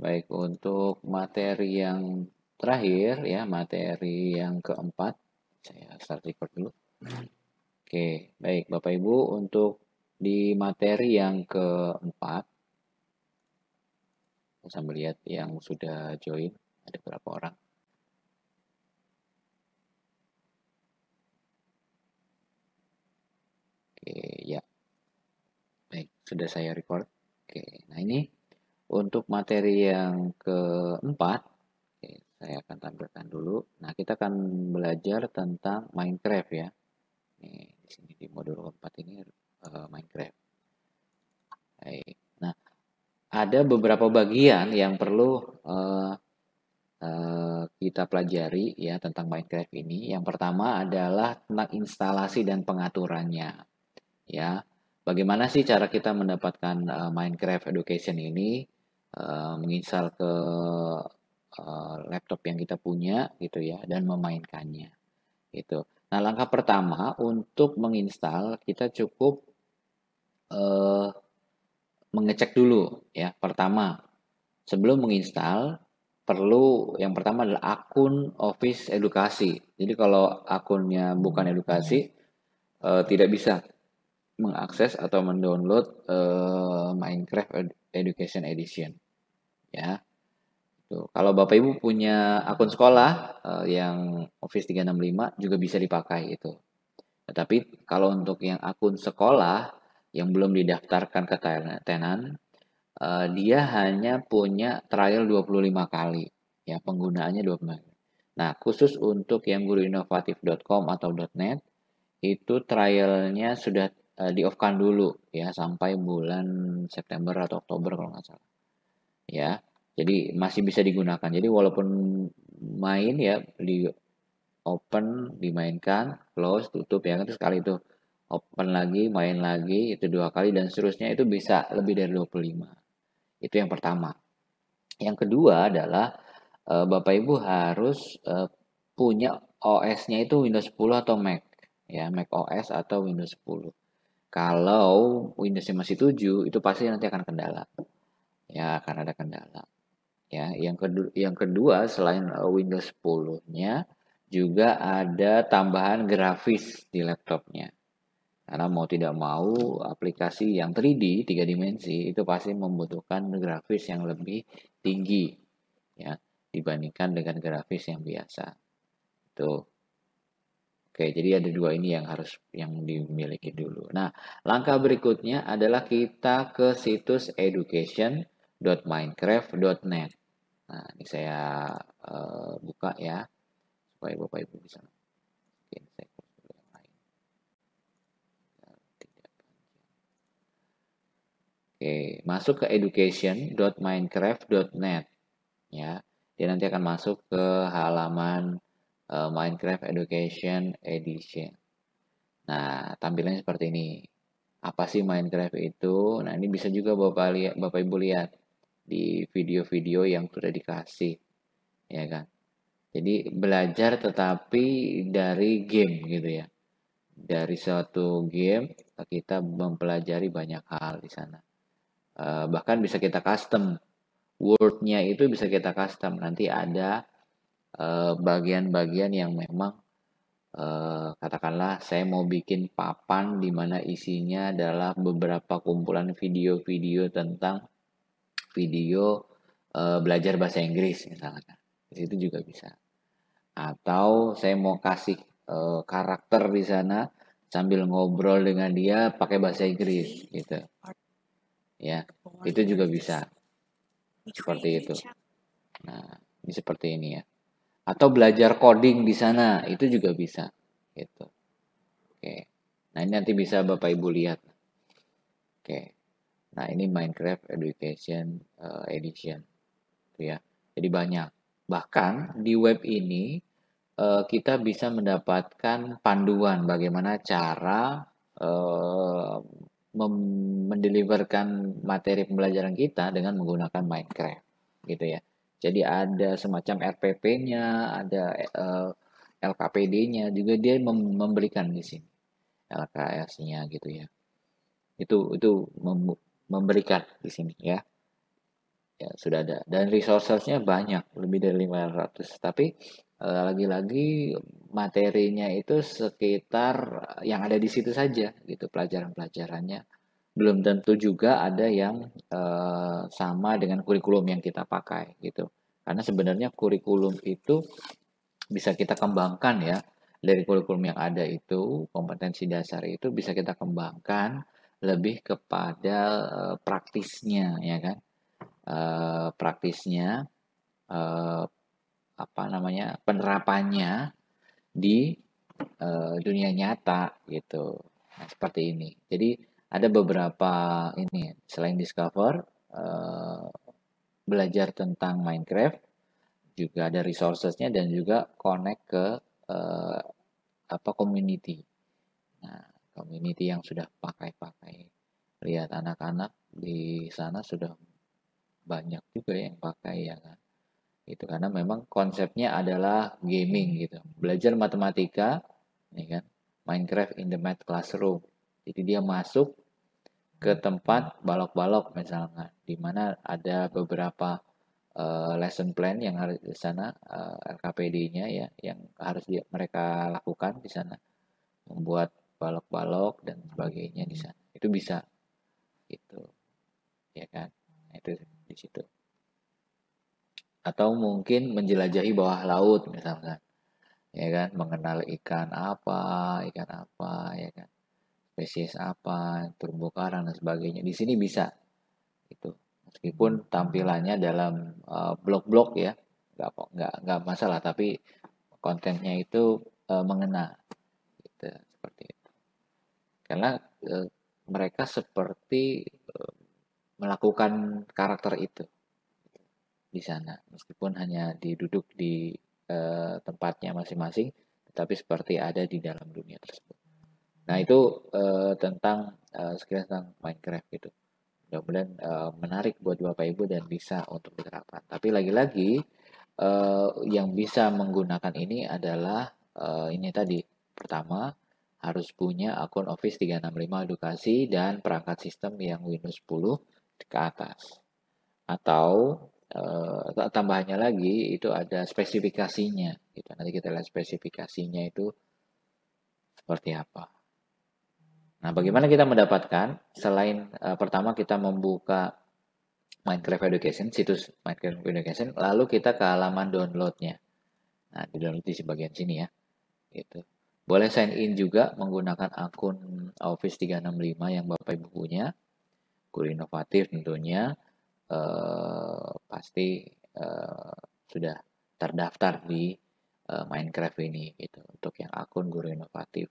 Baik, untuk materi yang terakhir ya, materi yang keempat, saya start record dulu. Oke, baik Bapak Ibu, untuk di materi yang keempat, saya sambil lihat yang sudah join, ada berapa orang. Oke, ya. Baik, sudah saya record. Oke, nah ini untuk materi yang keempat, saya akan tampilkan dulu. Nah, kita akan belajar tentang Minecraft ya. Nih, di sini di modul keempat ini uh, Minecraft. Baik. Nah, ada beberapa bagian yang perlu uh, uh, kita pelajari ya tentang Minecraft ini. Yang pertama adalah tentang instalasi dan pengaturannya. Ya, bagaimana sih cara kita mendapatkan uh, Minecraft Education ini? Uh, menginstal ke uh, laptop yang kita punya gitu ya dan memainkannya gitu. Nah langkah pertama untuk menginstal kita cukup uh, mengecek dulu ya. Pertama sebelum menginstal perlu yang pertama adalah akun Office Edukasi. Jadi kalau akunnya bukan edukasi uh, tidak bisa mengakses atau mendownload uh, Minecraft Education Edition. Ya. Tuh. Kalau Bapak Ibu punya akun sekolah uh, yang Office 365 juga bisa dipakai itu. Tetapi kalau untuk yang akun sekolah yang belum didaftarkan ke tenan, uh, dia hanya punya trial 25 kali. Ya, penggunaannya 25 kali. Nah, khusus untuk yang guruinovatif.com atau .net itu trialnya sudah uh, di off-kan dulu ya sampai bulan September atau Oktober kalau nggak salah. Ya, jadi masih bisa digunakan. Jadi walaupun main ya di open dimainkan, close, tutup ya kan itu sekali itu open lagi, main lagi itu dua kali dan seterusnya itu bisa lebih dari 25. Itu yang pertama. Yang kedua adalah uh, Bapak Ibu harus uh, punya OS-nya itu Windows 10 atau Mac ya, Mac OS atau Windows 10. Kalau Windows masih 7 itu pasti nanti akan kendala. Ya, akan ada kendala. Ya, yang kedua yang kedua selain eh, Windows 10-nya juga ada tambahan grafis di laptopnya. Karena mau tidak mau aplikasi yang 3D, tiga dimensi itu pasti membutuhkan grafis yang lebih tinggi ya dibandingkan dengan grafis yang biasa. Tuh. Oke, jadi ada dua ini yang harus yang dimiliki dulu. Nah, langkah berikutnya adalah kita ke situs education.minecraft.net. Nah, ini saya uh, buka ya supaya Bapak Ibu bisa. Oke, saya. Oke, masuk ke education.minecraft.net ya. Dia nanti akan masuk ke halaman uh, Minecraft Education Edition. Nah, tampilannya seperti ini. Apa sih Minecraft itu? Nah, ini bisa juga Bapak lihat Bapak Ibu lihat di video-video yang sudah dikasih. Ya kan? Jadi belajar tetapi dari game gitu ya. Dari suatu game kita mempelajari banyak hal di sana. Uh, bahkan bisa kita custom. Wordnya itu bisa kita custom. Nanti ada Eh, bagian-bagian yang memang uh, katakanlah saya mau bikin papan di mana isinya adalah beberapa kumpulan video-video tentang video uh, belajar bahasa Inggris misalnya. Di situ juga bisa. Atau saya mau kasih karakter di sana sambil ngobrol dengan dia pakai bahasa Inggris gitu. Ya, itu juga bisa. Seperti itu. Nah, ini seperti ini ya atau belajar coding di sana itu juga bisa gitu. Oke. Nah ini nanti bisa bapak ibu lihat. Oke. Nah ini Minecraft Education uh, Edition ya. Jadi banyak. Bahkan di web ini uh, kita bisa mendapatkan panduan bagaimana cara uh, mendeliverkan materi pembelajaran kita dengan menggunakan Minecraft gitu ya jadi ada semacam RPP-nya, ada uh, eh, LKPD-nya juga dia mem memberikan di sini. LKS-nya gitu ya. Itu itu mem memberikan di sini ya. ya sudah ada dan resourcesnya banyak lebih dari 500 tapi eh, lagi-lagi materinya itu sekitar yang ada di situ saja gitu pelajaran-pelajarannya belum tentu juga ada yang uh, sama dengan kurikulum yang kita pakai gitu. Karena sebenarnya kurikulum itu bisa kita kembangkan ya. Dari kurikulum yang ada itu kompetensi dasar itu bisa kita kembangkan lebih kepada uh, praktisnya ya kan? Uh, praktisnya uh, apa namanya penerapannya di uh, dunia nyata gitu. Nah, seperti ini. Jadi ada beberapa ini selain discover uh, belajar tentang Minecraft juga ada resourcesnya dan juga connect ke uh, apa community. Nah community yang sudah pakai-pakai lihat anak-anak di sana sudah banyak juga yang pakai ya kan? Itu karena memang konsepnya adalah gaming gitu. Belajar matematika ya kan? Minecraft in the Math Classroom. Jadi dia masuk ke tempat balok-balok misalnya, di mana ada beberapa uh, lesson plan yang harus di sana uh, eh, RKPD-nya ya, yang harus dia, mereka lakukan di sana, membuat balok-balok dan sebagainya di sana. Itu bisa, itu, ya kan? Itu di situ. Atau mungkin menjelajahi bawah laut misalkan, ya kan? Mengenal ikan apa, ikan apa, ya kan? Spesies apa, terumbu karang dan sebagainya. Di sini bisa itu. Meskipun tampilannya dalam uh, blok-blok ya, nggak nggak nggak masalah. Tapi kontennya itu uh, mengena, gitu, seperti itu. Karena uh, mereka seperti uh, melakukan karakter itu di sana, meskipun hanya diduduk di uh, tempatnya masing-masing, tetapi seperti ada di dalam dunia tersebut. Nah itu uh, tentang uh, skill tentang Minecraft gitu. Mudah-mudahan uh, menarik buat Bapak Ibu dan bisa untuk diterapkan. Tapi lagi-lagi uh, yang bisa menggunakan ini adalah uh, ini tadi. Pertama, harus punya akun Office 365 edukasi dan perangkat sistem yang Windows 10 ke atas. Atau uh, tambahannya lagi itu ada spesifikasinya gitu. Nanti kita lihat spesifikasinya itu seperti apa. Nah, bagaimana kita mendapatkan? Selain uh, pertama kita membuka Minecraft Education, situs Minecraft Education, lalu kita ke halaman downloadnya. Nah, di download di bagian sini ya. Gitu. Boleh sign in juga menggunakan akun Office 365 yang Bapak Ibu punya. Guru inovatif tentunya. Uh, pasti uh, sudah terdaftar di uh, Minecraft ini gitu untuk yang akun guru inovatif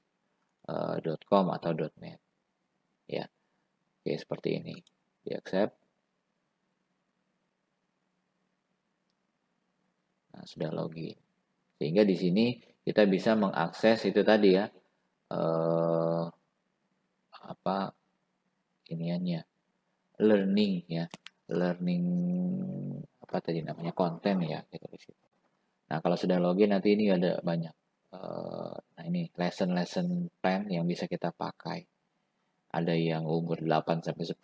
uh, .com atau .net. Ya oke seperti ini. Di accept. Nah sudah login. Sehingga di sini kita bisa mengakses itu tadi ya uh, apa iniannya? Learning ya. Learning apa tadi namanya? Konten ya gitu di situ. Nah kalau sudah login nanti ini ada banyak uh, nah ini lesson-lesson plan yang bisa kita pakai. Ada yang umur 8 sampai 10,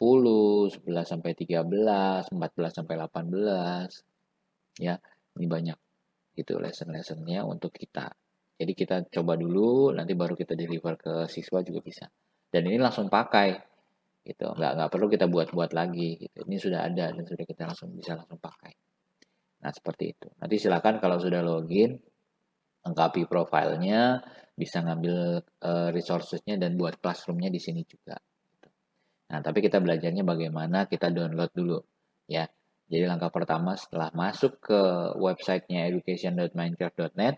11 sampai 13, 14 sampai 18. Ya, ini banyak gitu lesson-lessonnya untuk kita. Jadi kita coba dulu, nanti baru kita deliver ke siswa juga bisa. Dan ini langsung pakai, gitu. Nggak nggak perlu kita buat-buat lagi, gitu. Ini sudah ada dan sudah kita langsung bisa langsung pakai. Nah seperti itu. Nanti silakan kalau sudah login, lengkapi profilnya, bisa ngambil uh, resourcesnya dan buat classroomnya di sini juga. Gitu. Nah, tapi kita belajarnya bagaimana kita download dulu, ya. Jadi langkah pertama setelah masuk ke websitenya education.minecraft.net,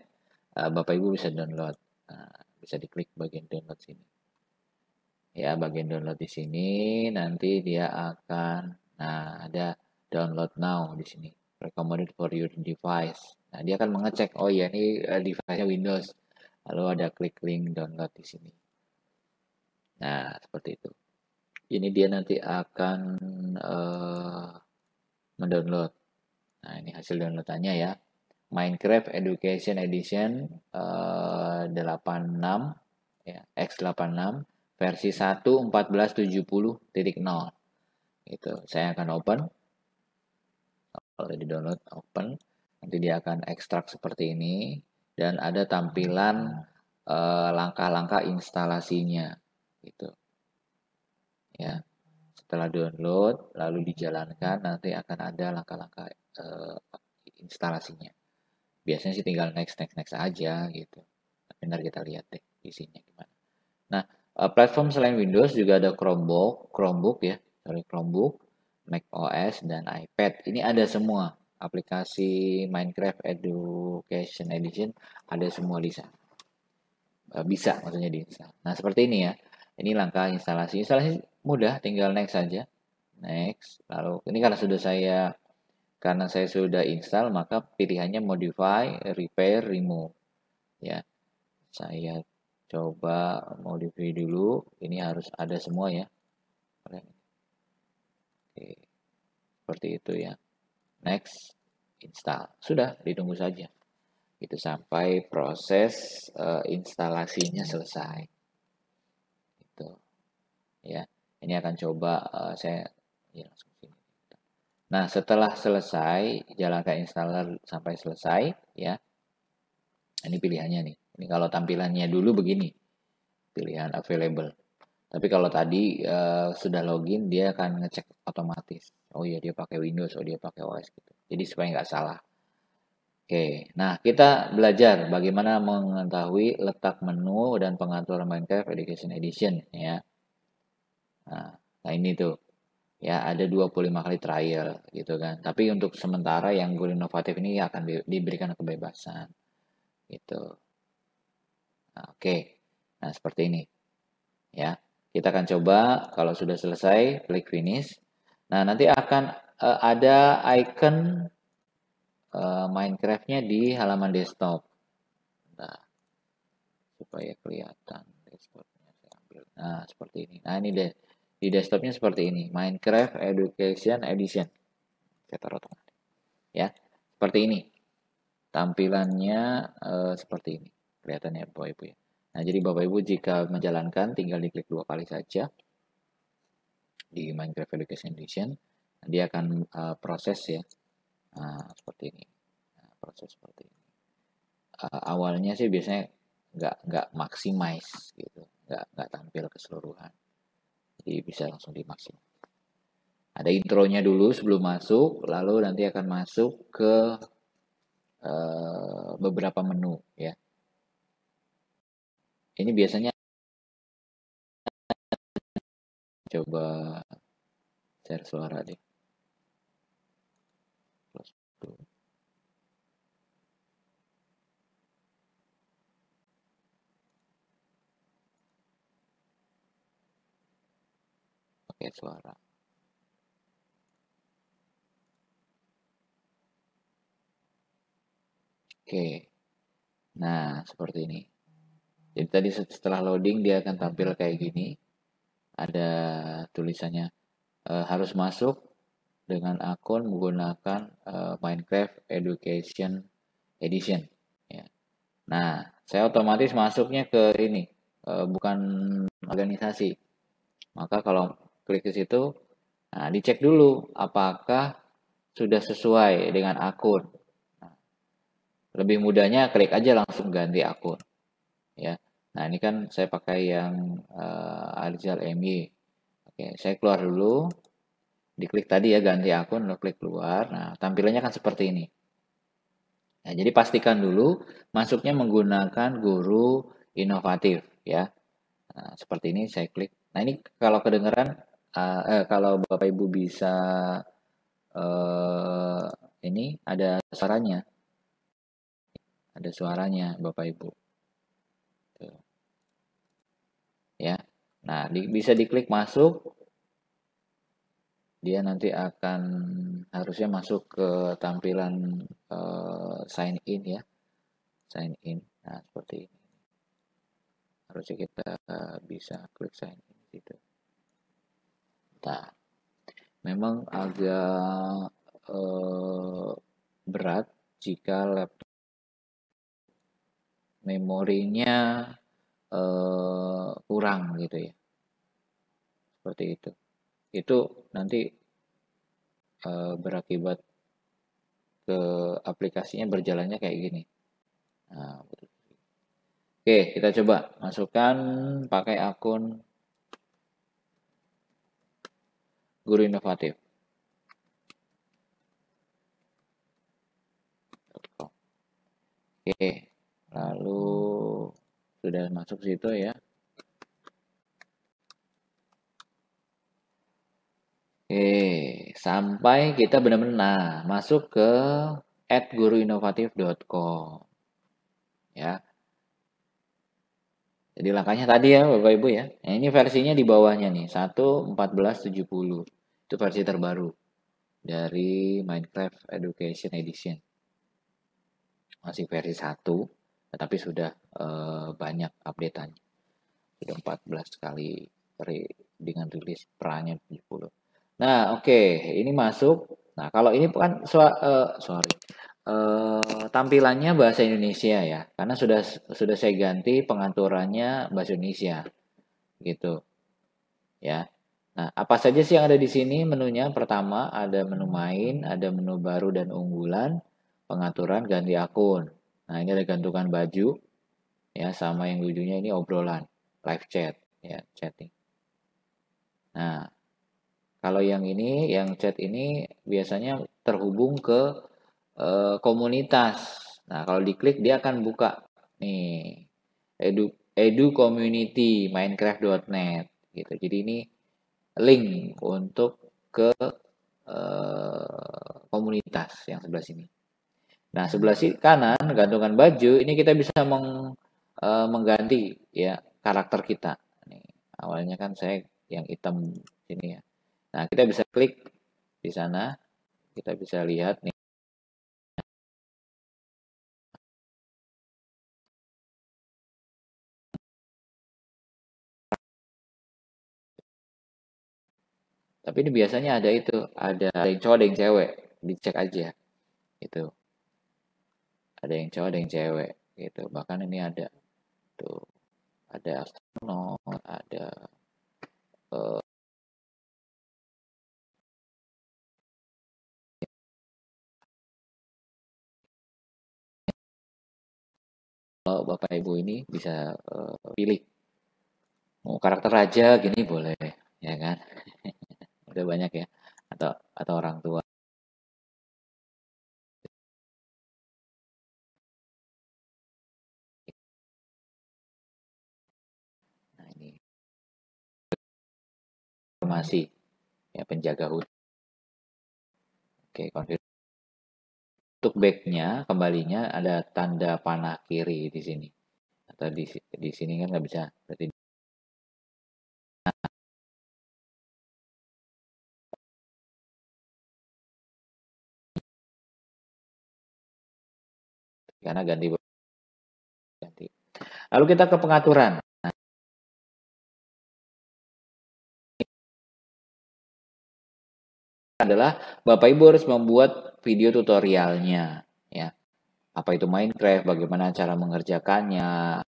uh, Bapak Ibu bisa download, uh, bisa diklik bagian download sini. Ya, bagian download di sini nanti dia akan, nah ada download now di sini, recommended for your device. Nah, dia akan mengecek, oh ya ini uh, device-nya Windows. Lalu ada klik link download di sini. Nah, seperti itu. Ini dia nanti akan uh, mendownload. Nah, ini hasil downloadannya ya. Minecraft Education Edition uh, 86 ya, X86 versi 1.1470.0. Itu saya akan open. kalau di download open nanti dia akan ekstrak seperti ini dan ada tampilan eh, langkah-langkah uh, instalasinya gitu. Ya setelah download lalu dijalankan nanti akan ada langkah-langkah uh, instalasinya. Biasanya sih tinggal next next next aja gitu. Bentar kita lihat deh isinya gimana. Nah uh, platform selain Windows juga ada Chromebook Chromebook ya sorry Chromebook Mac OS dan iPad. Ini ada semua aplikasi Minecraft Education Edition ada semua di sana. Eh, bisa maksudnya diinstal. Nah, seperti ini ya. Ini langkah instalasi. Instalasi mudah, tinggal next saja. Next. Lalu ini karena sudah saya karena saya sudah install, maka pilihannya modify, repair, remove. Ya. Saya coba modify dulu. Ini harus ada semua ya. Oke. Seperti itu ya next install. Sudah ditunggu saja. Itu sampai proses uh, instalasinya selesai. Itu ya ini akan coba uh, saya ya sini. Nah setelah selesai jalankan installer sampai selesai ya. Ini pilihannya nih. Ini kalau tampilannya dulu begini pilihan available. Tapi kalau tadi uh, sudah login dia akan ngecek otomatis oh iya dia pakai Windows oh dia pakai OS gitu. Jadi supaya nggak salah. Oke nah kita belajar bagaimana mengetahui letak menu dan pengaturan Minecraft Education Edition ya. Nah, nah ini tuh. Ya ada 25 kali trial gitu kan. Tapi untuk sementara yang guru inovatif ini akan di, diberikan kebebasan gitu. Nah, oke. Nah seperti ini. Ya kita akan coba. Kalau sudah selesai klik finish Nah, nanti akan uh, ada icon uh, Minecraft-nya di halaman desktop. Nah, supaya kelihatan desktopnya saya ambil. Nah, seperti ini. Nah, ini deh di desktopnya seperti ini, Minecraft Education Edition. Saya taruh tengah. Ya, seperti ini. Tampilannya uh, seperti ini. Kelihatannya Bapak Ibu ya. Nah, jadi Bapak Ibu jika menjalankan tinggal diklik dua kali saja di Minecraft Education Edition dia akan uh, proses ya. Nah, seperti ini. Nah, proses seperti ini. Uh, awalnya sih biasanya nggak nggak maximize gitu. Nggak nggak tampil keseluruhan. Jadi bisa langsung dimaksimal ada intronya dulu sebelum masuk lalu nanti akan masuk ke uh, beberapa menu ya. Ini biasanya coba share suara deh. Pakai suara. Oke. Nah seperti ini. Jadi tadi setelah loading dia akan tampil kayak gini ada tulisannya e, harus masuk dengan akun menggunakan e, Minecraft Education Edition. Ya. Nah, saya otomatis masuknya ke ini, e, bukan organisasi. Maka kalau klik ke situ, nah dicek dulu apakah sudah sesuai dengan akun. Nah, lebih mudahnya klik aja langsung ganti akun. Ya. Nah, ini kan saya pakai yang uh, Arizal MY. Oke, saya keluar dulu. Diklik tadi ya ganti akun, lalu klik keluar. Nah, tampilannya kan seperti ini. Nah, jadi pastikan dulu masuknya menggunakan guru inovatif ya. Nah, seperti ini saya klik. Nah, ini kalau kedengeran uh, eh, kalau Bapak Ibu bisa uh, ini ada suaranya. Ada suaranya Bapak Ibu ya. Nah, di, bisa diklik masuk. Dia nanti akan harusnya masuk ke tampilan uh, sign in ya. Sign in. Nah, seperti ini. Harusnya kita bisa klik sign in gitu. Nah, memang agak uh, berat jika laptop memorinya uh, kurang gitu ya. Seperti itu. Itu nanti uh, berakibat ke aplikasinya berjalannya kayak gini. Nah, Oke, kita coba masukkan pakai akun Guru Inovatif. Oke, lalu sudah masuk situ ya. Oke, sampai kita benar-benar nah, masuk ke @guruinovatif.com. Ya. Jadi langkahnya tadi ya Bapak Ibu ya. Nah, ini versinya di bawahnya nih, 1.14.70. Itu versi terbaru dari Minecraft Education Edition. Masih versi 1, tetapi sudah eh, banyak updateannya. Sudah 14 kali dengan rilis perannya 70. Nah, oke, okay. ini masuk. Nah, kalau ini kan uh, sorry. Uh, tampilannya bahasa Indonesia ya, karena sudah sudah saya ganti pengaturannya bahasa Indonesia. Gitu. Ya. Nah, apa saja sih yang ada di sini menunya? Pertama, ada menu main, ada menu baru dan unggulan, pengaturan ganti akun. Nah, ini ada gantungan baju ya sama yang ujungnya ini obrolan, live chat ya, chatting. Nah, kalau yang ini, yang chat ini biasanya terhubung ke uh, komunitas. Nah, kalau diklik dia akan buka nih edu edu community minecraft.net gitu. Jadi ini link untuk ke uh, komunitas yang sebelah sini. Nah, sebelah sini kanan gantungan baju ini kita bisa meng, uh, mengganti ya karakter kita. Nih, awalnya kan saya yang hitam sini ya. Nah, kita bisa klik di sana. Kita bisa lihat nih. Tapi ini biasanya ada itu, ada, ada yang cowok, ada yang cewek. Dicek aja. Gitu. Ada yang cowok, ada yang cewek. Gitu. Bahkan ini ada tuh ada astronot, ada uh, Bapak Ibu ini bisa uh, pilih mau karakter raja gini boleh ya kan udah banyak ya atau atau orang tua informasi. Ya penjaga hutan oke konfirmasi untuk backnya kembalinya ada tanda panah kiri di sini. Atau di di sini kan nggak bisa berarti karena ganti ganti. Lalu kita ke pengaturan adalah Bapak Ibu harus membuat video tutorialnya ya. Apa itu Minecraft, bagaimana cara mengerjakannya,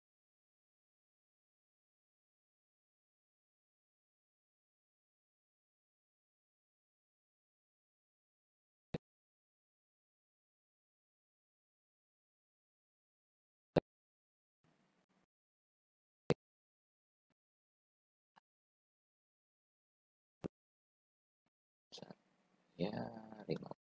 ya 50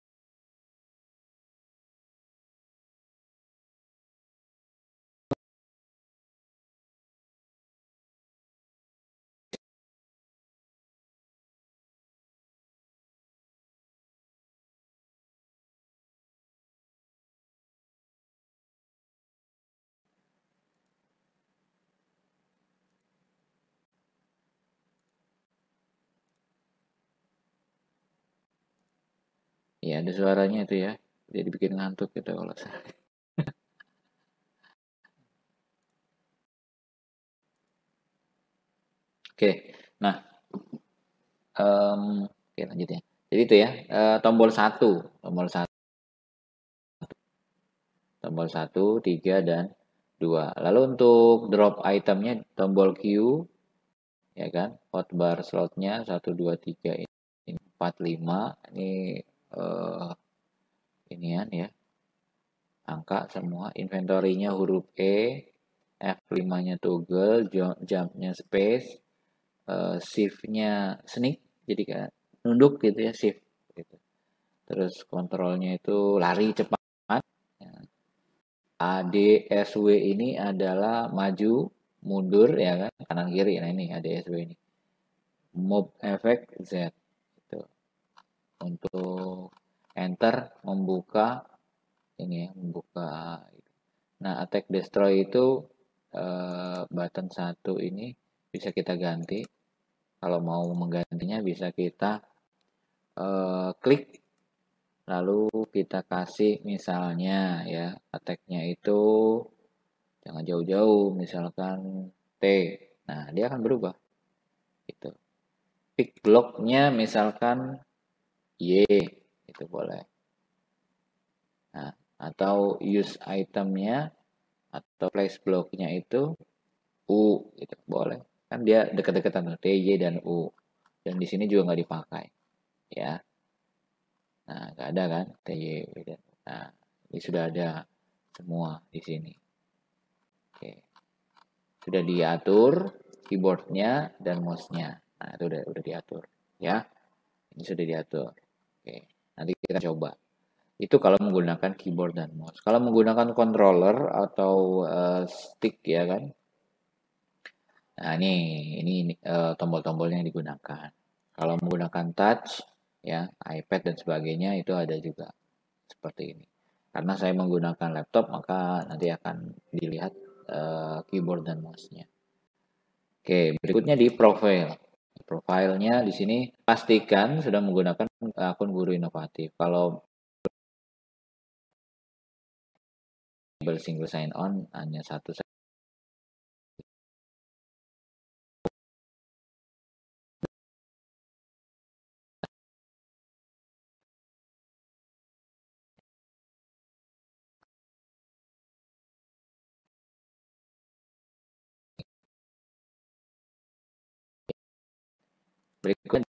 ya ada suaranya itu ya. Jadi bikin ngantuk gitu kalau saya oke nah um, oke lanjut ya. Jadi itu ya uh, tombol satu tombol satu. Tombol satu tiga dan dua. Lalu untuk drop itemnya tombol Q ya kan? Hotbar slotnya satu dua tiga ini empat lima. Ini uh, ini ya. Angka semua, inventorinya huruf E, F5-nya toggle, jump-nya space, uh, shift-nya sneak, jadi kayak nunduk gitu ya, shift gitu. Terus kontrolnya itu lari cepat. Ya. ADSW ini adalah maju, mundur ya kan, kanan kiri. Nah ini ADSW ini. Move effect Z. Untuk enter membuka ini ya, membuka. Nah, attack destroy itu uh, button satu ini bisa kita ganti. Kalau mau menggantinya bisa kita uh, klik lalu kita kasih misalnya ya attack-nya itu jangan jauh-jauh misalkan T nah dia akan berubah itu pick blocknya misalkan Y itu boleh nah atau use itemnya atau place blocknya itu U itu boleh kan dia dekat-dekatan T Y dan U dan di sini juga nggak dipakai ya Nah, nggak ada kan TY. Nah, ini sudah ada semua di sini. Oke. Sudah diatur keyboardnya dan mouse-nya. Nah, itu udah udah diatur, ya. Ini sudah diatur. Nanti kita coba. Itu kalau menggunakan keyboard dan mouse. Kalau menggunakan controller atau uh, stick ya kan. Nah, ini ini uh, tombol-tombolnya yang digunakan. Kalau menggunakan touch ya iPad dan sebagainya itu ada juga seperti ini karena saya menggunakan laptop maka nanti akan dilihat uh, keyboard dan mouse-nya oke berikutnya di profile profilnya di sini pastikan sudah menggunakan akun guru inovatif. Kalau single sign on hanya satu frecuente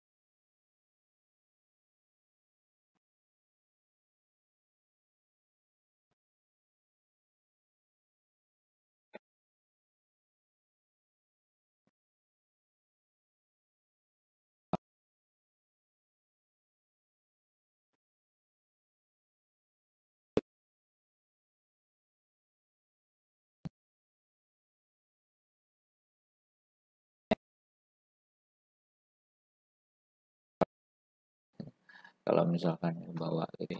kalau misalkan bawa gitu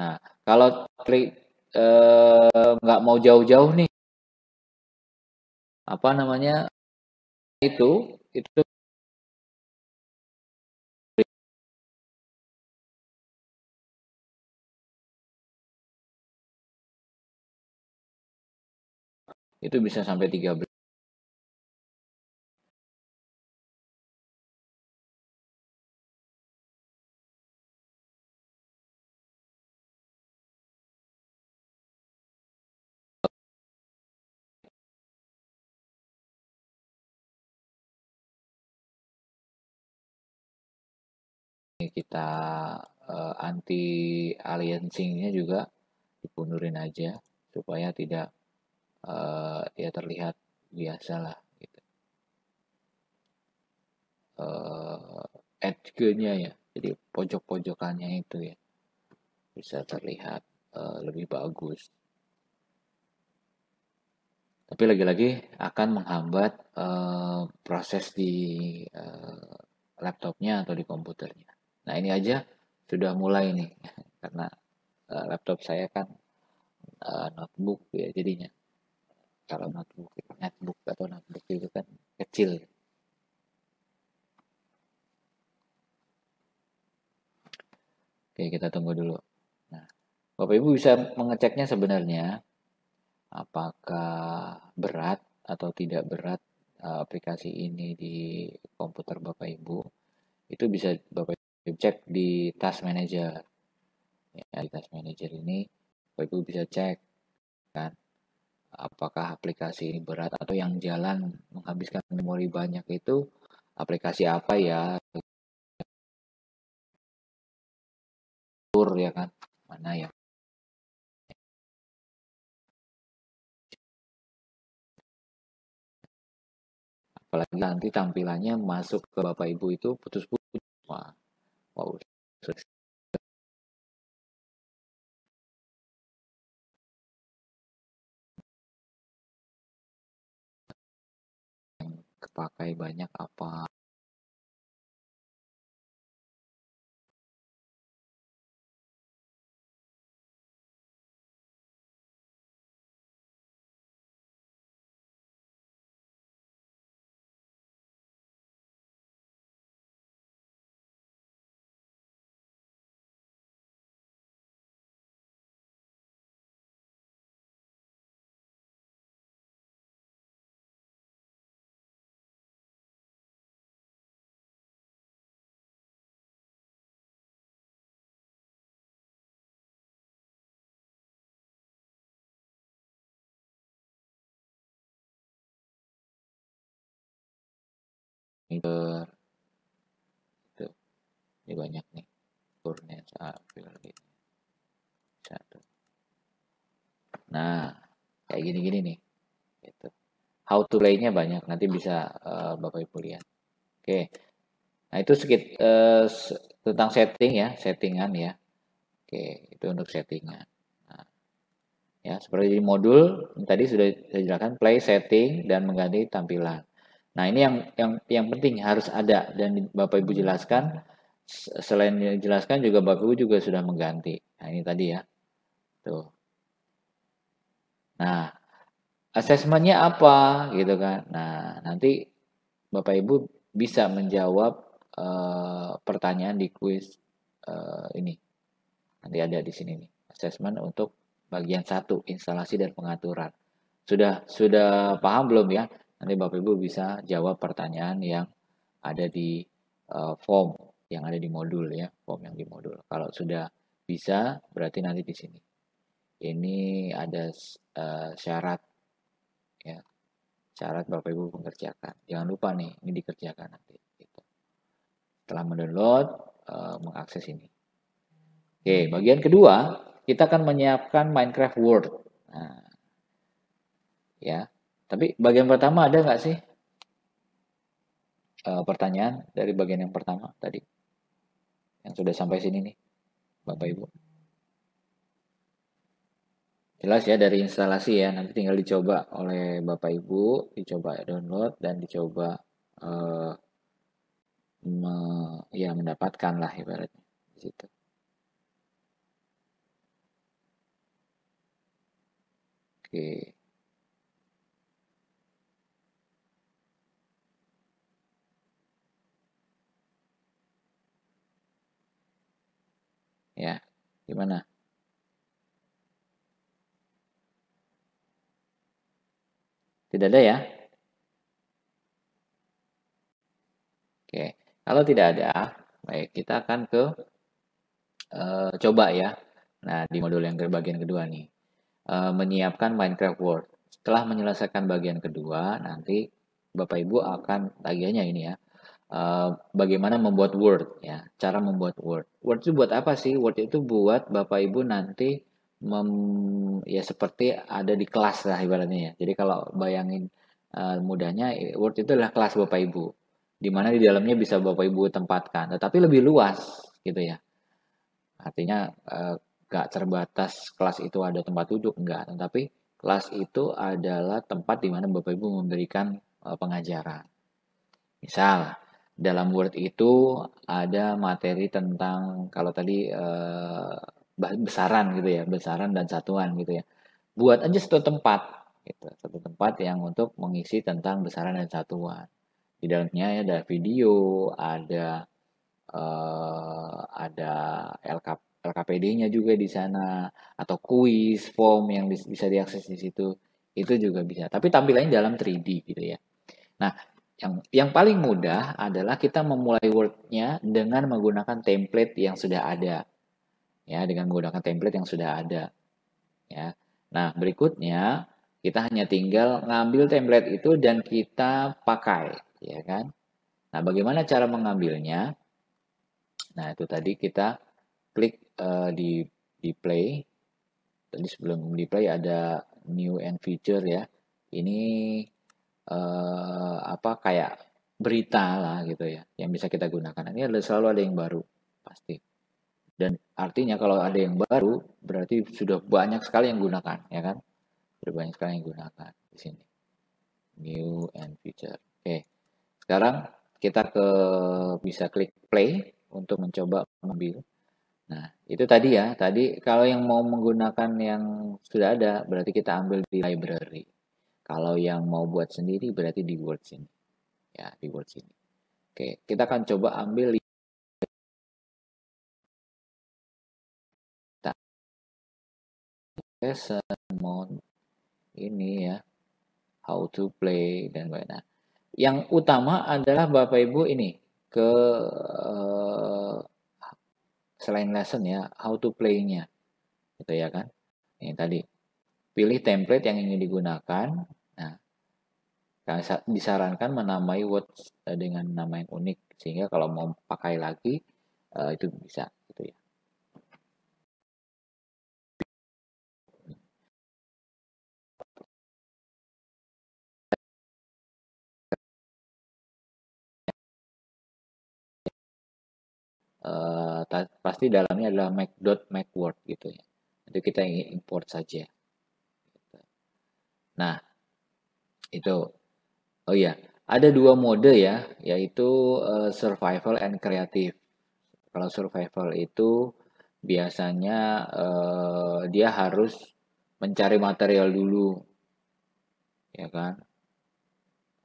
Nah, kalau eh, nggak mau jauh-jauh nih, apa namanya? Itu itu. Itu bisa sampai 13 kita uh, anti aliasingnya juga dipundurin aja supaya tidak uh, ya terlihat biasa lah gitu. Uh, edge-nya ya jadi pojok-pojokannya itu ya bisa terlihat uh, lebih bagus tapi lagi-lagi akan menghambat uh, proses di uh, laptopnya atau di komputernya Nah ini aja sudah mulai nih karena uh, laptop saya kan uh, notebook ya jadinya kalau notebook netbook atau notebook itu kan kecil. Oke kita tunggu dulu. Nah Bapak Ibu bisa mengeceknya sebenarnya apakah berat atau tidak berat uh, aplikasi ini di komputer Bapak Ibu itu bisa Bapak cek di Task Manager. Ya di Task Manager ini Bapak Ibu bisa cek kan apakah aplikasi ini berat atau yang jalan menghabiskan memori banyak itu aplikasi apa ya? Tur ya kan mana ya? Apalagi nanti tampilannya masuk ke Bapak Ibu itu putus-putus wah wow kepakai banyak apa itu itu. Ini banyak nih. Turnya sambil gitu satu nah kayak gini-gini nih. Gitu. How to play-nya banyak. Nanti bisa uh, bapak ibu lihat. Oke. Nah itu sedikit uh, tentang setting ya. Settingan ya. Oke itu untuk settingan. Nah, ya seperti di modul tadi sudah saya jelaskan play setting dan mengganti tampilan Nah, ini yang yang yang penting harus ada dan Bapak Ibu jelaskan selain dijelaskan juga Bapak Ibu juga sudah mengganti. Nah, ini tadi ya. Tuh. Nah, asesmennya apa gitu kan. Nah, nanti Bapak Ibu bisa menjawab uh, pertanyaan di kuis uh, ini. Nanti ada di sini nih. Asesmen untuk bagian satu instalasi dan pengaturan. Sudah sudah paham belum ya? Nanti Bapak Ibu bisa jawab pertanyaan yang ada di uh, form yang ada di modul ya, form yang di modul. Kalau sudah bisa, berarti nanti di sini. Ini ada uh, syarat ya. Syarat Bapak Ibu mengerjakan. Jangan lupa nih, ini dikerjakan nanti gitu. Setelah mendownload, uh, mengakses ini. Oke, bagian kedua, kita akan menyiapkan Minecraft World. Nah, ya, tapi bagian pertama ada nggak sih uh, pertanyaan dari bagian yang pertama tadi? Yang sudah sampai sini nih, Bapak Ibu. Jelas ya dari instalasi ya, nanti tinggal dicoba oleh Bapak Ibu, dicoba download dan dicoba uh, me, ya mendapatkan lah ibaratnya di situ. Oke. Okay. Ya, gimana? Tidak ada ya? Oke, kalau tidak ada, baik kita akan ke uh, coba ya. Nah, di modul yang bagian kedua nih, uh, menyiapkan Minecraft World. Setelah menyelesaikan bagian kedua, nanti Bapak Ibu akan tagihannya ini ya, Uh, bagaimana membuat Word ya, cara membuat Word. Word itu buat apa sih? Word itu buat Bapak Ibu nanti mem, ya seperti ada di kelas lah ibaratnya ya. Jadi kalau bayangin uh, mudahnya Word itu adalah kelas Bapak Ibu. Di mana di dalamnya bisa Bapak Ibu tempatkan, tetapi lebih luas gitu ya. Artinya uh, gak terbatas kelas itu ada tempat duduk enggak, tetapi kelas itu adalah tempat di mana Bapak Ibu memberikan pengajaran. Misal, dalam Word itu ada materi tentang kalau tadi eh, besaran gitu ya, besaran dan satuan gitu ya. Buat aja satu tempat gitu, satu tempat yang untuk mengisi tentang besaran dan satuan. Di dalamnya ada video, ada eh, ada LK, LKPD-nya juga di sana atau kuis, form yang bisa diakses di situ. Itu juga bisa. Tapi tampilannya dalam 3D gitu ya. Nah, yang yang paling mudah adalah kita memulai Word-nya dengan menggunakan template yang sudah ada. Ya, dengan menggunakan template yang sudah ada. Ya. Nah, berikutnya kita hanya tinggal ngambil template itu dan kita pakai, ya kan? Nah, bagaimana cara mengambilnya? Nah, itu tadi kita klik uh, di di play. Tadi sebelum di play ada new and feature ya. Ini uh, apa kayak berita lah gitu ya yang bisa kita gunakan. Ini ada selalu ada yang baru pasti. Dan artinya kalau ada yang baru berarti sudah banyak sekali yang gunakan ya kan? Sudah banyak sekali yang gunakan di sini. New and feature. Oke. Sekarang kita ke bisa klik play untuk mencoba mengambil. Nah, itu tadi ya. Tadi kalau yang mau menggunakan yang sudah ada berarti kita ambil di library. Kalau yang mau buat sendiri berarti di Word sini. Ya, di Word sini. Oke, kita akan coba ambil lesson ini ya. How to play dan lain nah, yang utama adalah Bapak Ibu ini ke uh, selain lesson ya how to play-nya. Gitu ya kan? Ini tadi. Pilih template yang ingin digunakan disarankan menamai words eh, dengan nama yang unik sehingga kalau mau pakai lagi uh, itu bisa gitu ya. Uh, pasti dalamnya adalah make dot word gitu ya. Itu kita import saja. Nah, itu Oh iya, ada dua mode ya, yaitu uh, survival and creative. Kalau survival itu biasanya uh, dia harus mencari material dulu, ya kan?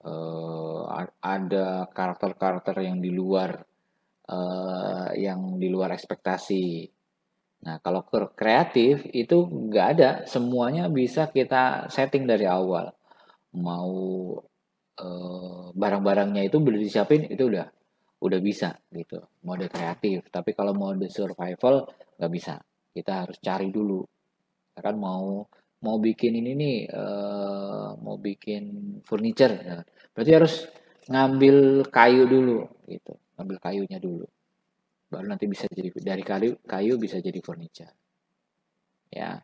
Uh, ada karakter-karakter yang di luar uh, yang di luar ekspektasi. Nah, kalau kreatif itu nggak ada, semuanya bisa kita setting dari awal. Mau uh, barang-barangnya itu udah disiapin itu udah udah bisa gitu. Mode kreatif. Tapi kalau mode survival nggak bisa. Kita harus cari dulu. Kan mau mau bikin ini nih uh, mau bikin furniture. Ya. berarti harus ngambil kayu dulu gitu. Ngambil kayunya dulu. Baru nanti bisa jadi dari kayu kayu bisa jadi furniture. Ya.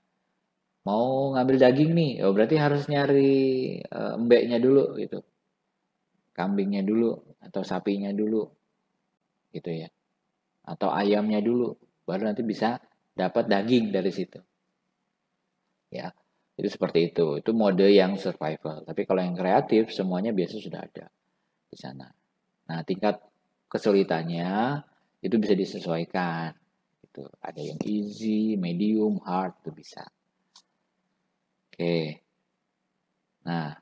Mau ngambil daging nih. Oh berarti harus nyari uh, embeknya dulu gitu kambingnya dulu atau sapinya dulu gitu ya. Atau ayamnya dulu baru nanti bisa dapat daging dari situ. Ya itu seperti itu. Itu mode yang survival. Tapi kalau yang kreatif semuanya biasa sudah ada di sana. Nah tingkat kesulitannya itu bisa disesuaikan itu ada yang easy medium hard itu bisa. Oke. Nah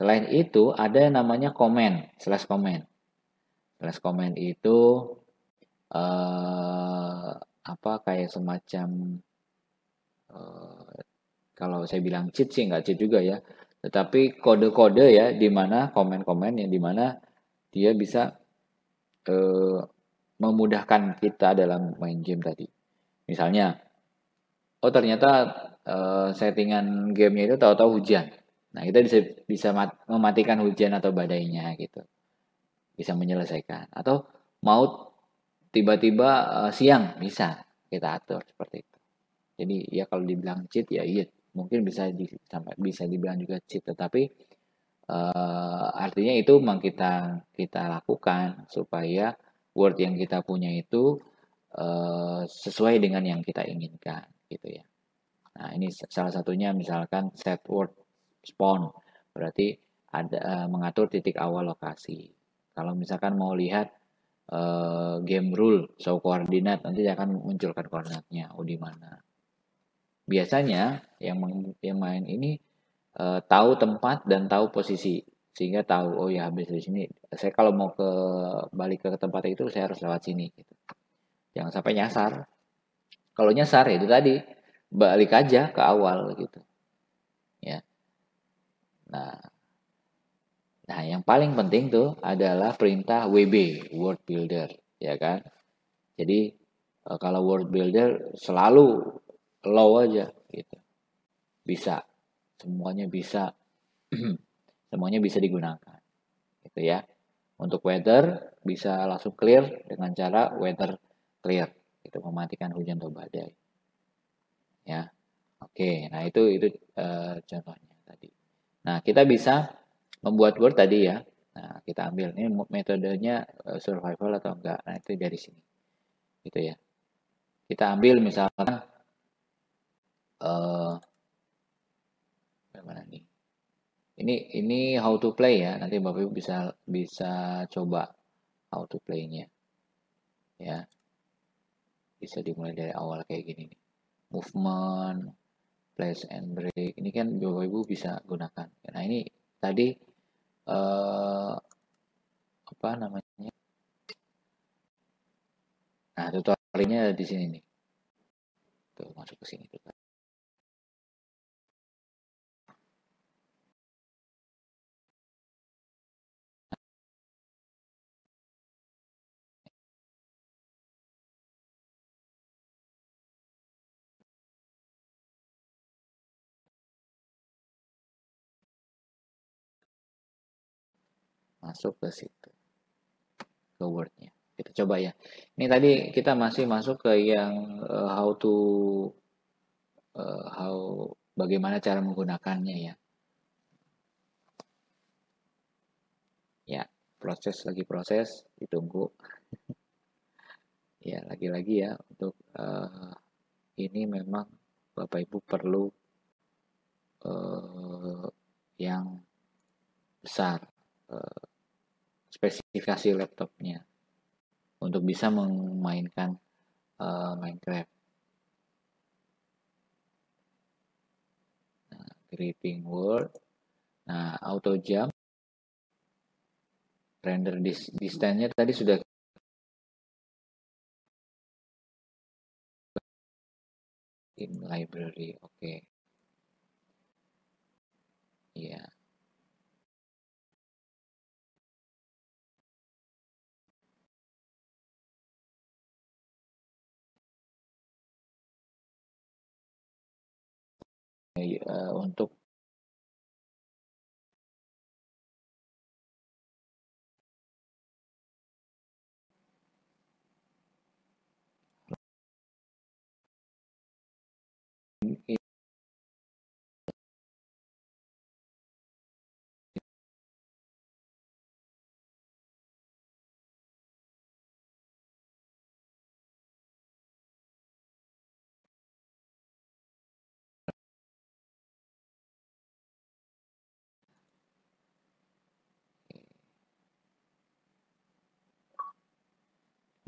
Selain itu ada yang namanya komen, slash komen. Slash komen itu uh, apa kayak semacam uh, kalau saya bilang cheat sih nggak cheat juga ya. Tetapi kode-kode ya di mana komen-komen yang di mana dia bisa uh, memudahkan kita dalam main game tadi. Misalnya, oh ternyata uh, settingan gamenya itu tahu-tahu hujan Nah, kita bisa bisa mat, mematikan hujan atau badainya gitu. Bisa menyelesaikan atau mau tiba-tiba uh, siang bisa kita atur seperti itu. Jadi ya kalau dibilang cheat ya iya mungkin bisa di, sampai bisa dibilang juga cheat tetapi uh, artinya itu memang kita kita lakukan supaya word yang kita punya itu uh, sesuai dengan yang kita inginkan gitu ya. Nah, ini salah satunya misalkan set word spawn. Berarti ada uh, mengatur titik awal lokasi. Kalau misalkan mau lihat uh, game rule show koordinat nanti akan munculkan koordinatnya oh di mana. Biasanya yang yang main ini uh, tahu tempat dan tahu posisi sehingga tahu oh ya habis dari sini. Saya kalau mau ke balik ke tempat itu saya harus lewat sini gitu. jangan sampai nyasar. Kalau nyasar ya itu tadi balik aja ke awal gitu Nah, nah yang paling penting tuh adalah perintah WB, Word Builder, ya kan? Jadi eh, kalau Word Builder selalu low aja gitu. Bisa. Semuanya bisa. semuanya bisa digunakan. Gitu ya. Untuk weather bisa langsung clear dengan cara weather clear. Itu mematikan hujan atau badai. Ya. Oke, nah itu itu uh, contohnya. Nah, kita bisa membuat Word tadi ya. Nah, kita ambil ini metodenya uh, survival atau enggak. Nah, itu dari sini. Gitu ya. Kita ambil misalkan uh, mana nih? Ini ini how to play ya. Nanti Bapak Ibu bisa bisa coba how to play-nya. Ya. Bisa dimulai dari awal kayak gini nih. Movement, flash and break. Ini kan bapak ibu bisa gunakan. Nah ini tadi eh, apa namanya? Nah tutorialnya di sini nih. Tuh masuk ke sini tuh masuk ke situ. Ke wordnya. Kita coba ya. Ini tadi kita masih masuk ke yang uh, how to uh, how bagaimana cara menggunakannya ya. Ya proses lagi proses ditunggu. Ya lagi-lagi ya untuk uh, ini memang bapak ibu perlu uh, yang besar uh, spesifikasi laptopnya untuk bisa memainkan uh, Minecraft. Nah, gripping world. Nah, auto jump. Render dis distance-nya tadi sudah in library. Oke. Okay. Iya. Uh, untuk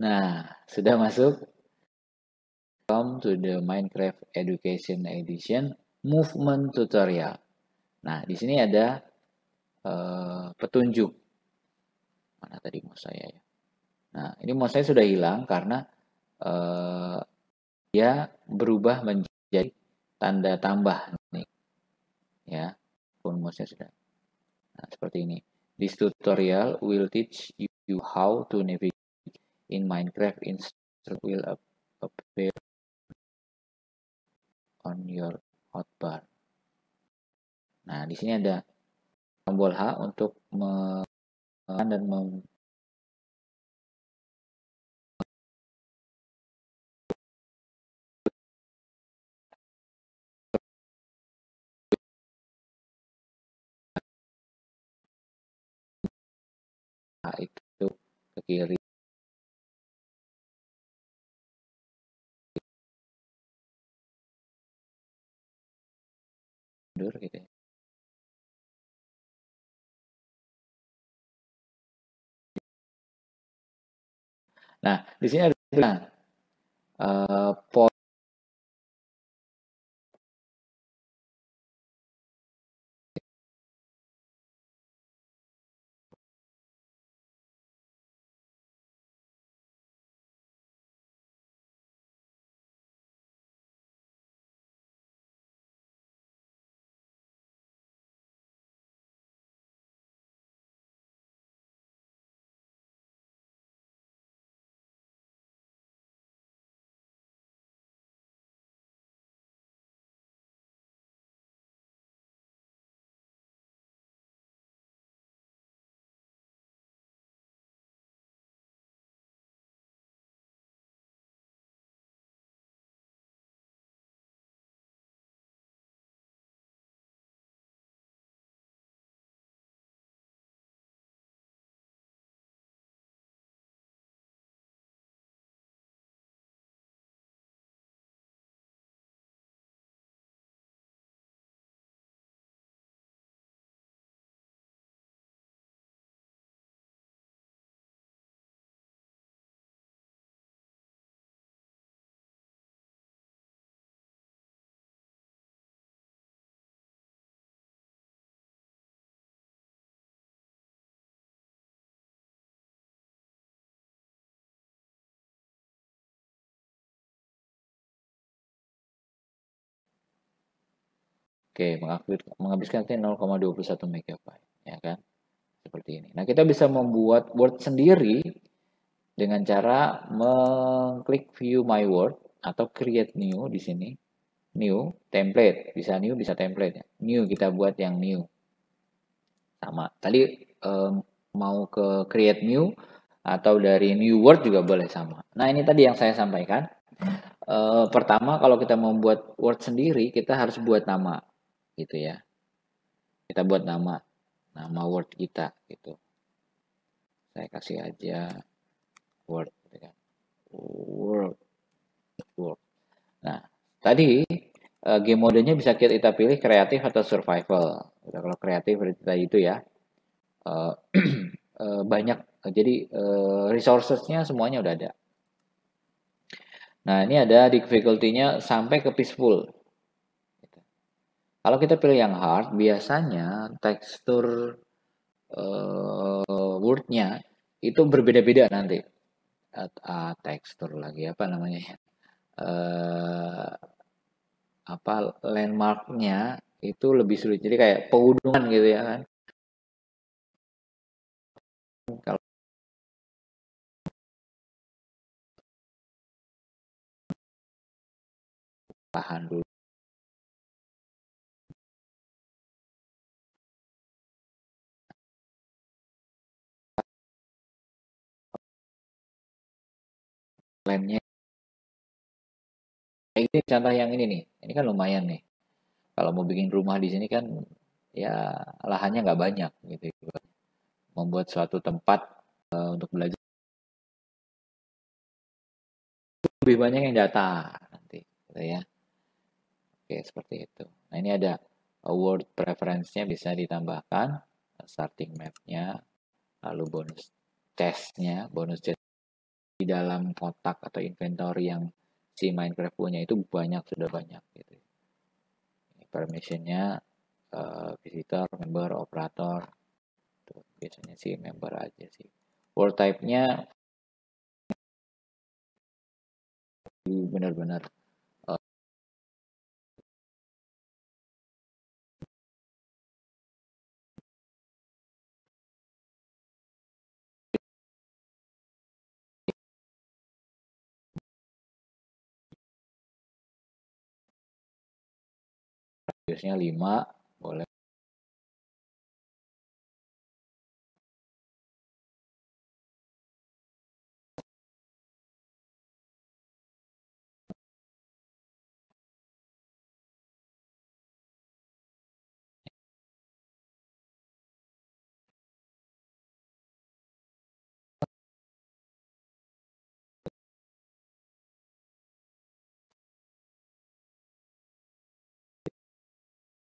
Nah, sudah masuk? Come to the Minecraft Education Edition Movement Tutorial. Nah, di sini ada uh, petunjuk. Mana tadi mau saya ya? Nah, ini mau saya sudah hilang karena uh, dia berubah menjadi tanda tambah nih. Ya, pun mau saya sudah. Nah, seperti ini. This tutorial will teach you how to navigate in Minecraft instruction will appear on your hotbar. Nah, di sini ada tombol H untuk me dan mem itu ke kiri mundur gitu ya. Nah, di sini ada uh, Oke, menghabiskan 0,21 MB, ya kan? Seperti ini. Nah, kita bisa membuat Word sendiri dengan cara mengklik view my Word atau create new di sini. New, template, bisa new, bisa template. Ya. New kita buat yang new. Sama. Tadi um, mau ke create new atau dari new word juga boleh sama. Nah, ini tadi yang saya sampaikan. Uh, pertama, kalau kita membuat word sendiri, kita harus buat nama gitu ya. Kita buat nama nama word kita gitu. Saya kasih aja word gitu kan. Word word. Nah tadi uh, game modenya bisa kita pilih kreatif atau survival. Udah, kalau kreatif tadi itu ya. Uh, banyak. Jadi resourcesnya semuanya udah ada. Nah ini ada difficulty-nya sampai ke peaceful kalau kita pilih yang hard, biasanya tekstur uh, wordnya itu berbeda-beda nanti. Uh, tekstur lagi apa namanya ya? Uh, apa landmarknya itu lebih sulit. Jadi kayak pegunungan gitu ya kan. Kalau tahan dulu. Klaimnya ini contoh yang ini nih. Ini kan lumayan nih. Kalau mau bikin rumah di sini kan ya lahannya nggak banyak gitu membuat suatu tempat uh, untuk belajar. Lebih banyak yang data nanti gitu ya. Oke seperti itu. Nah ini ada word preference-nya bisa ditambahkan starting map-nya lalu bonus testnya bonus test di dalam kotak atau inventory yang si Minecraft punya itu banyak sudah banyak gitu. Permissionnya uh, visitor, member, operator, tuh, biasanya sih member aja sih. World type-nya benar-benar biasanya 5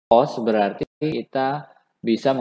pos berarti kita bisa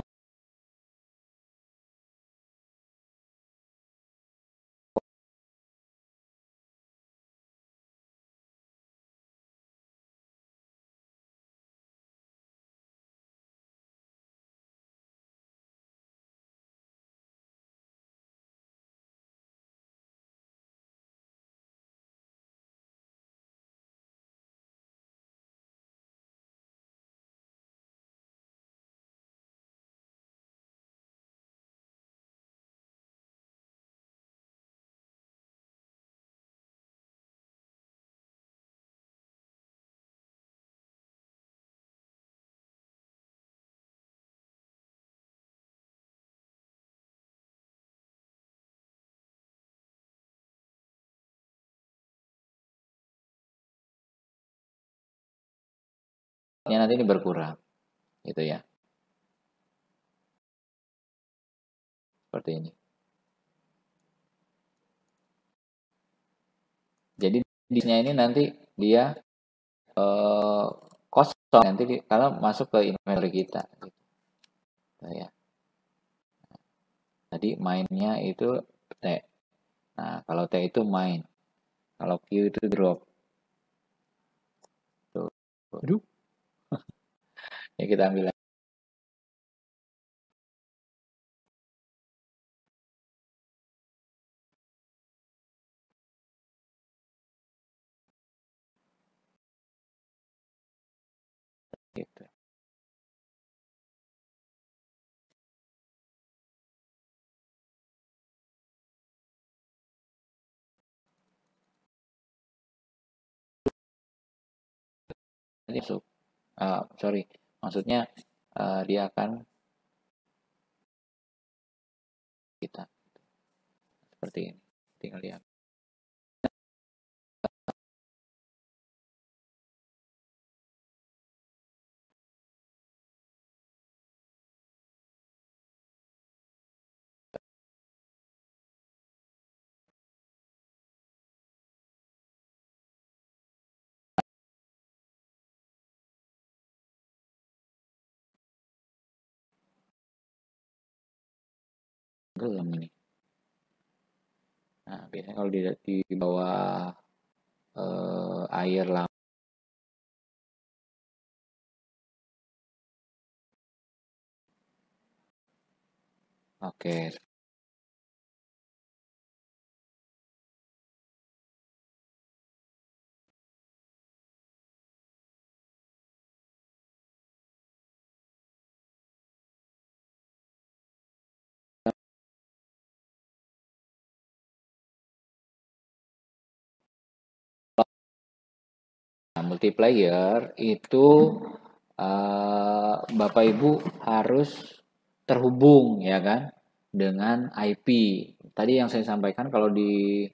ya nanti ini berkurang gitu ya. Seperti ini. Jadi disnya ini nanti dia eh, kosong nanti kalau masuk ke inventory kita gitu. Nah, ya. Tadi mainnya itu T. Nah kalau T itu main. Kalau Q itu drop Ini kita ambil gitu. ini Gitu. Masuk. Uh, sorry maksudnya uh, dia akan kita. Seperti ini. Tinggal lihat gelam ini. Nah biasanya kalau di, di bawah uh, air lama Oke, multiplayer itu uh, Bapak Ibu harus terhubung ya kan dengan IP. Tadi yang saya sampaikan kalau di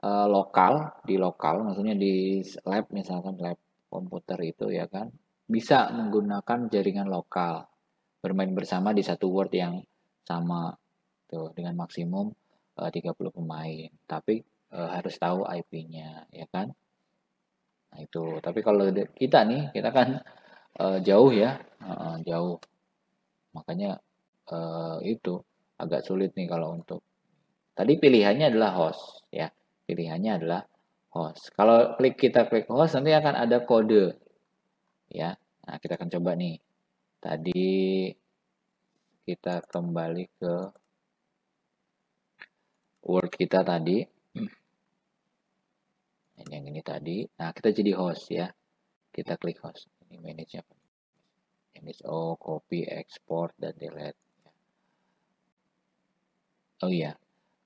uh, lokal, di lokal maksudnya di lab misalkan lab komputer itu ya kan bisa menggunakan jaringan lokal bermain bersama di satu word yang sama tuh dengan maksimum uh, 30 pemain. Tapi uh, harus tahu IP-nya ya kan. Nah, itu. Tapi kalau kita nih, kita kan uh, jauh ya, uh, jauh. Makanya uh, itu agak sulit nih kalau untuk. Tadi pilihannya adalah host ya. Pilihannya adalah host. Kalau klik kita klik host nanti akan ada kode ya. Nah, kita akan coba nih. Tadi kita kembali ke Word kita tadi yang ini tadi. Nah kita jadi host ya. Kita klik host. Ini manage apa manage oh copy export dan delete. Oh iya.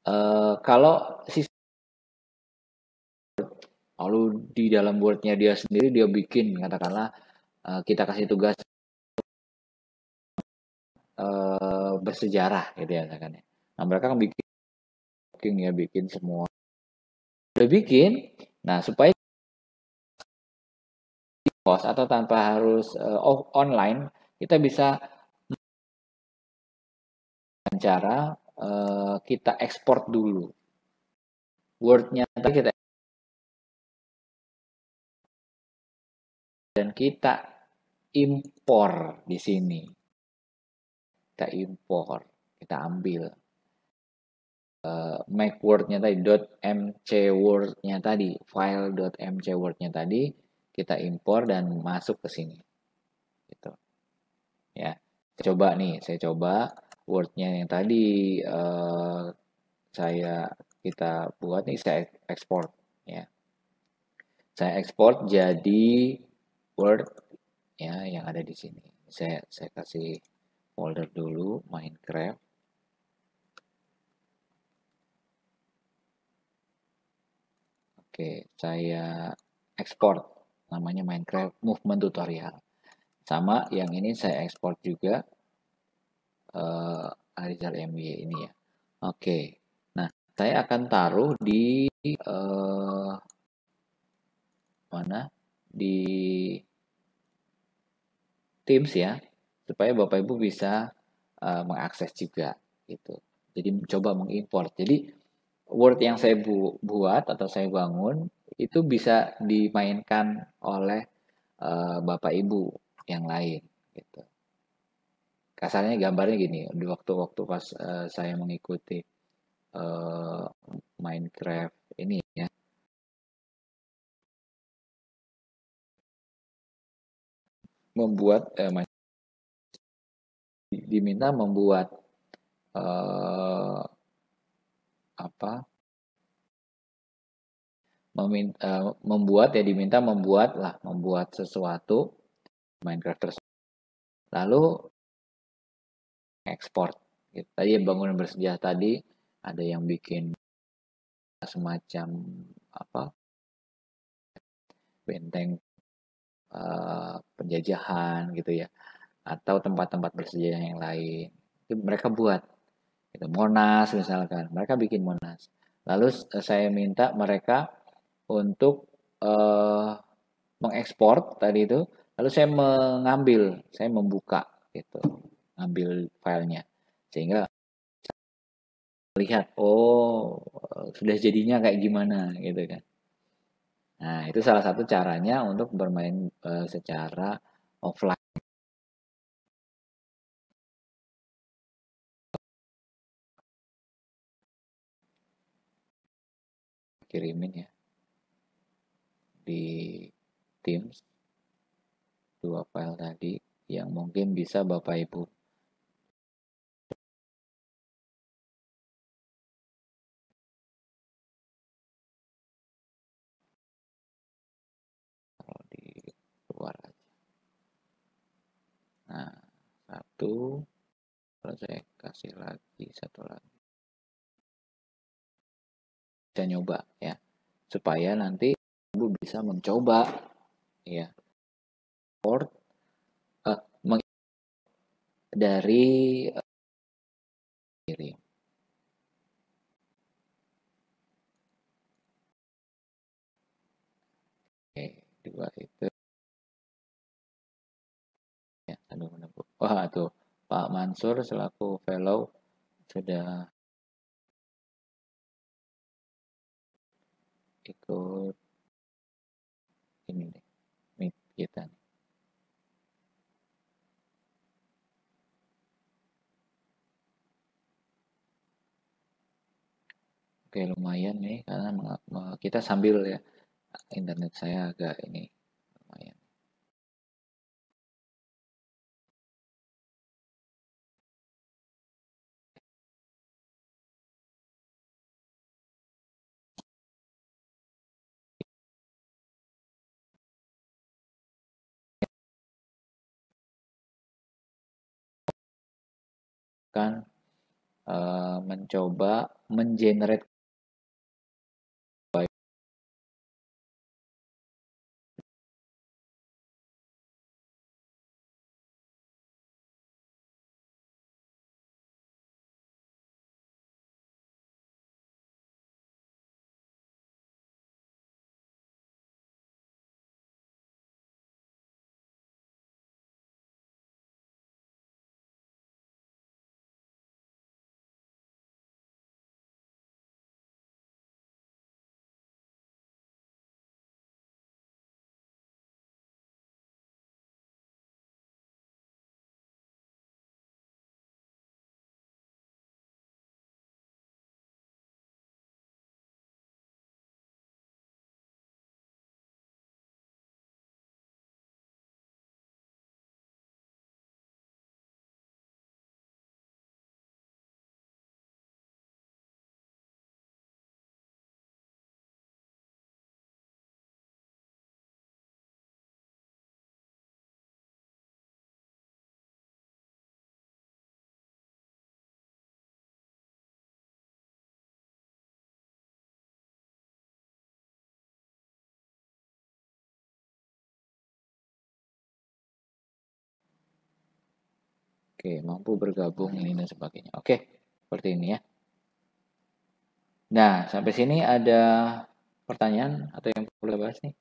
Uh, kalau sistem lalu di dalam wordnya dia sendiri dia bikin katakanlah uh, kita kasih tugas uh, bersejarah gitu ya kan nah mereka kan bikin bikin ya bikin semua. Udah bikin Nah, supaya pos atau tanpa harus uh, online, kita bisa cara uh, kita ekspor dulu. Wordnya tadi kita dan kita impor di sini. Kita impor, kita ambil uh, make word-nya tadi .mc word-nya tadi file .mc word-nya tadi kita impor dan masuk ke sini. Gitu. Ya coba nih saya coba word-nya yang tadi uh, saya kita buat nih saya ekspor ya. Saya ekspor jadi word ya yang ada di sini. Saya saya kasih folder dulu Minecraft Oke, saya ekspor namanya Minecraft Movement Tutorial. Sama yang ini saya ekspor juga uh, Arizal MY ini ya. Oke, nah saya akan taruh di uh, mana? Di Teams ya, supaya Bapak Ibu bisa uh, mengakses juga gitu. Jadi coba mengimport. Jadi Word yang saya bu buat atau saya bangun itu bisa dimainkan oleh uh, Bapak Ibu yang lain gitu. Kasarnya gambarnya gini, di waktu-waktu pas uh, saya mengikuti uh, Minecraft ini ya. membuat eh, diminta membuat uh, apa? Meminta, uh, eh, membuat ya diminta membuat lah membuat sesuatu Minecraft tersebut. Lalu ekspor. Gitu. tadi bangunan bersejarah tadi ada yang bikin semacam apa? Benteng uh, penjajahan gitu ya atau tempat-tempat bersejarah yang lain. Mereka buat gitu. Monas misalkan. Mereka bikin Monas. Lalu saya minta mereka untuk uh, mengekspor tadi itu. Lalu saya mengambil saya membuka gitu ngambil filenya. Sehingga lihat oh sudah jadinya kayak gimana gitu kan. Nah itu salah satu caranya untuk bermain uh, secara offline kirimin ya. Di Teams dua file tadi yang mungkin bisa Bapak Ibu keluar aja. Nah satu kalau saya kasih lagi satu lagi bisa nyoba ya. Supaya nanti ibu bisa mencoba ya. Port uh, dari uh, kirim oke dua itu. Sambil menunggu. Wah, tuh. Pak Mansur selaku fellow sudah ikut ini nih, meet kita nih. Oke, lumayan nih karena kita sambil ya internet saya agak ini akan uh, mencoba mengenerate Oke, mampu bergabung ini dan sebagainya. Oke, seperti ini ya. Nah, sampai sini ada pertanyaan atau yang perlu bahas nih?